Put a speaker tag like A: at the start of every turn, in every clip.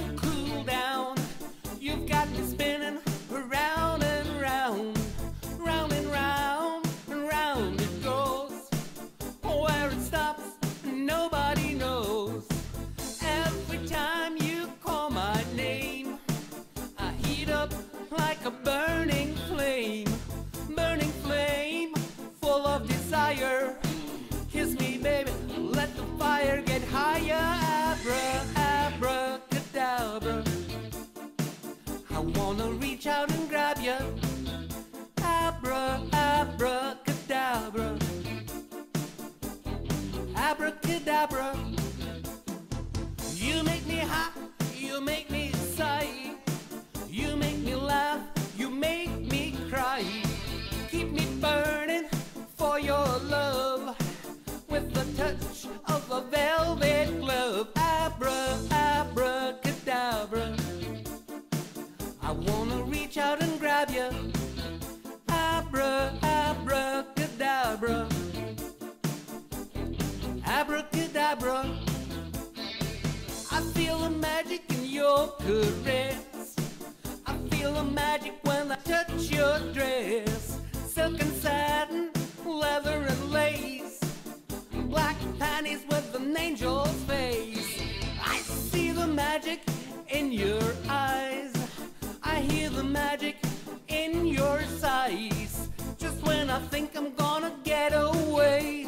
A: man. Reach out Abra, abracadabra. Abracadabra. I feel the magic in your caress. I feel the magic when I touch your dress. Silk and satin, leather and lace. Black panties with an angel's face. I see the magic in your eyes. I hear the magic I think I'm gonna get away,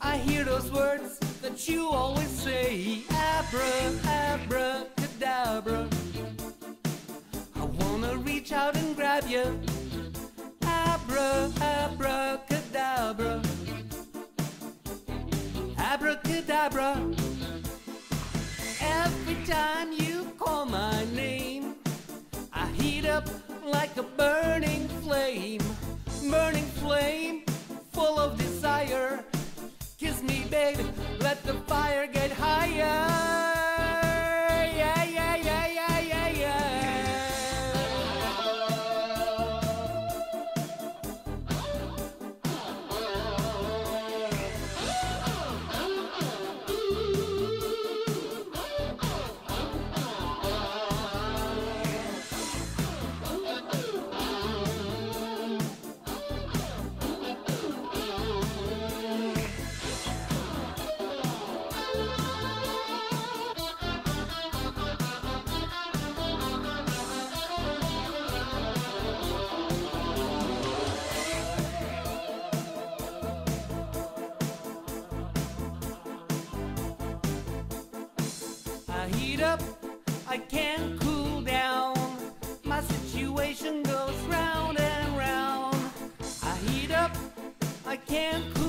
A: I hear those words that you always say. Abra, abracadabra. I wanna reach out and grab you. Abra, abracadabra. Abracadabra. Every time you Let the fire get higher. Heat up, I can't cool down. My situation goes round and round. I heat up, I can't cool